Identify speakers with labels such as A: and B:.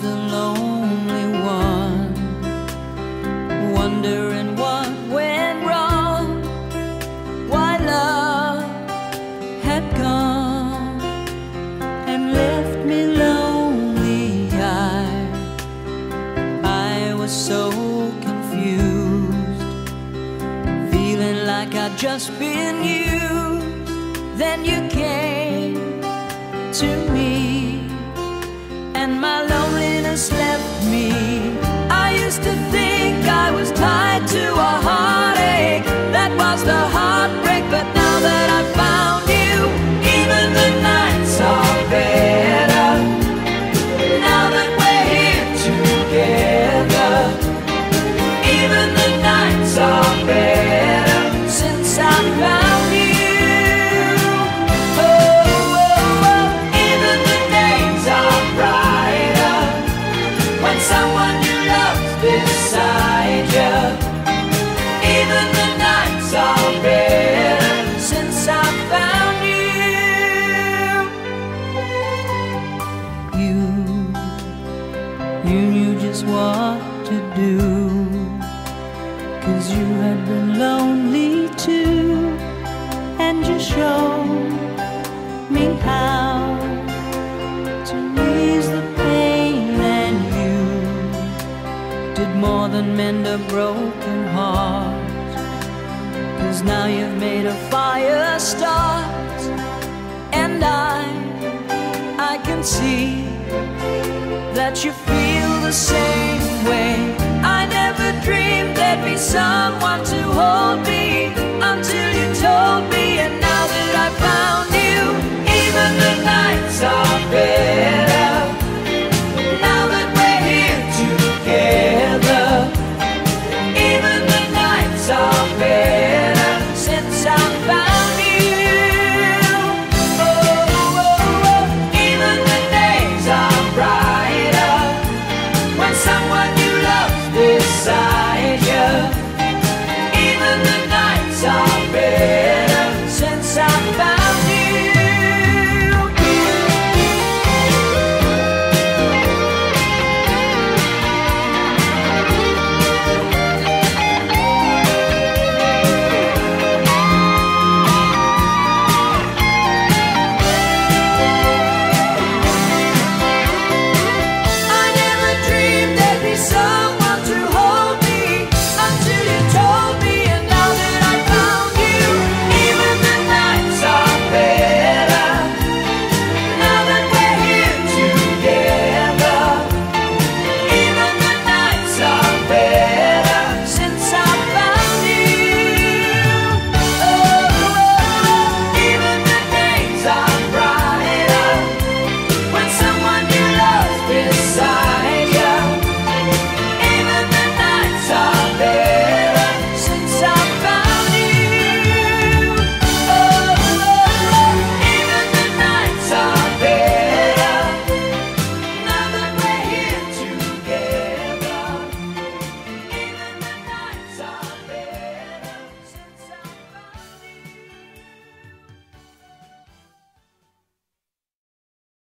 A: the lonely one, wondering what went wrong, why love had gone and left me lonely. I, I was so confused, feeling like I'd just been used. Then you came to me and my loneliness left me. I used to think I was tied to a heartache. That was the you knew just what to do. Cause you had been lonely too, and you showed me how to ease the pain, and you did more than mend a broken heart. Cause now you've made a fire start, and I, I can see that you feel the same way. I never dreamed there'd be someone to hold me